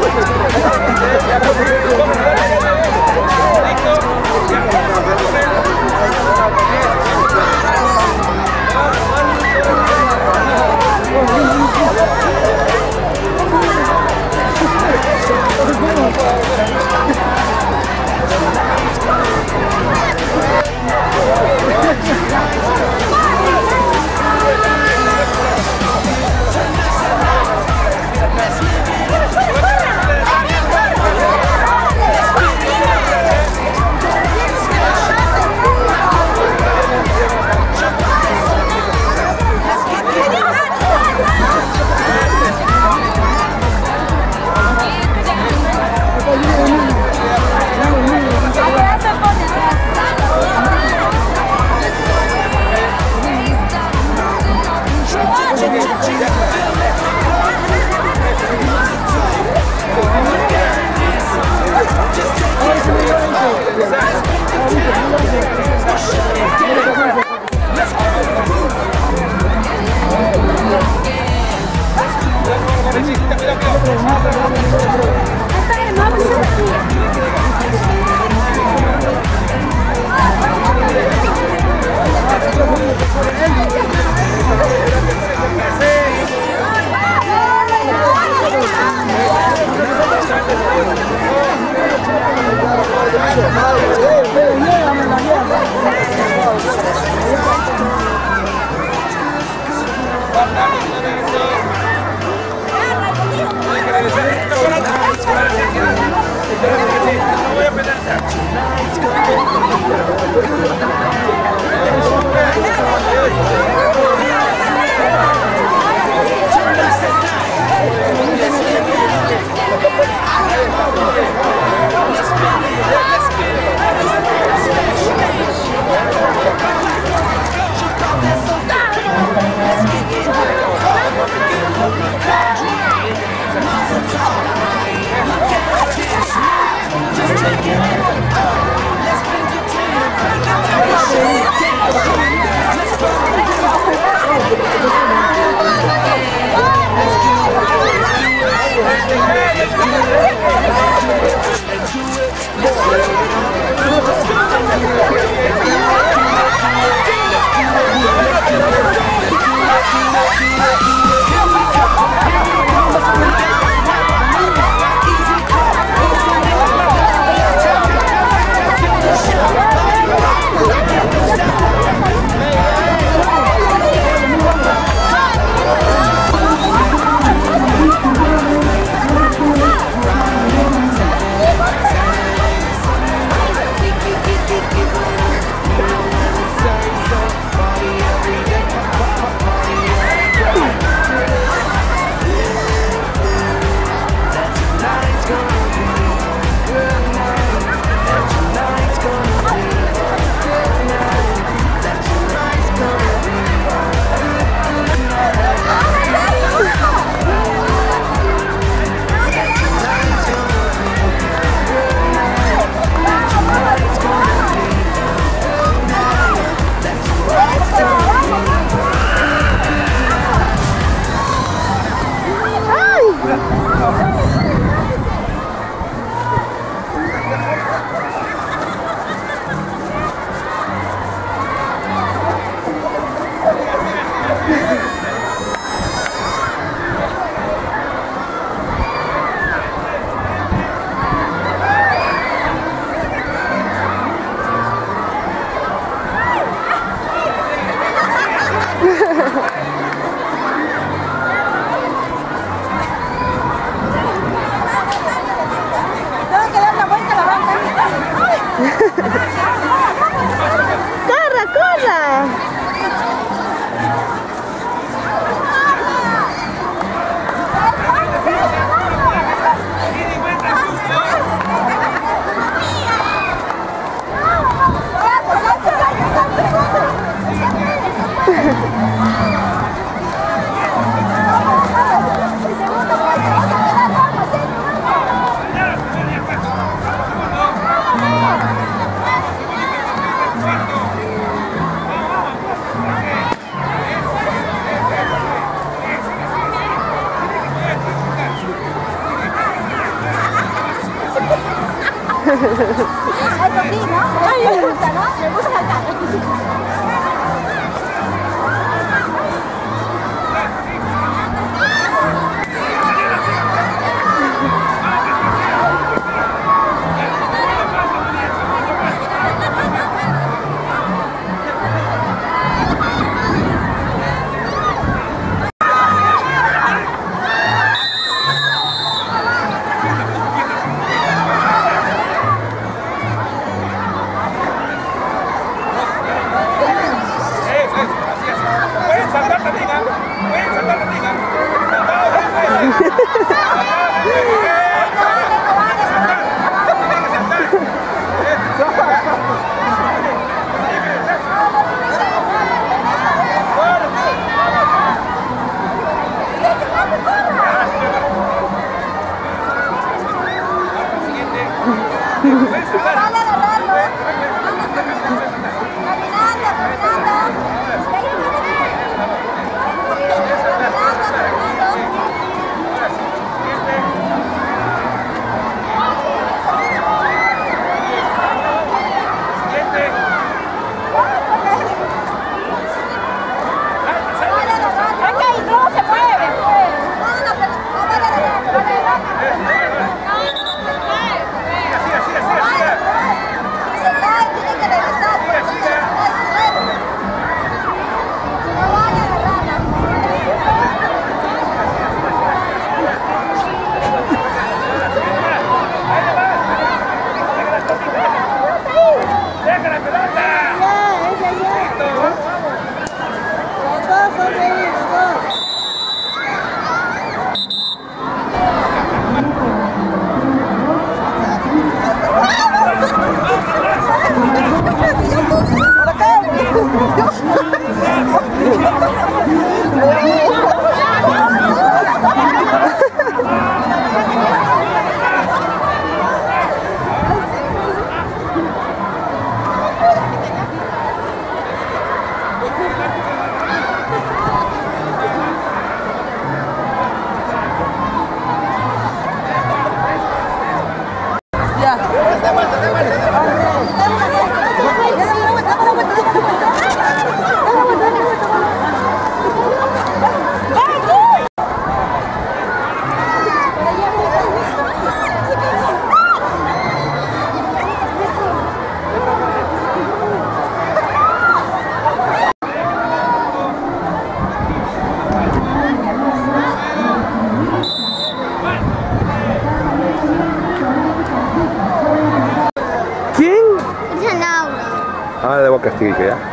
Vamos, Yeah. 他也不是，也不是很敢的。Castillo, ya.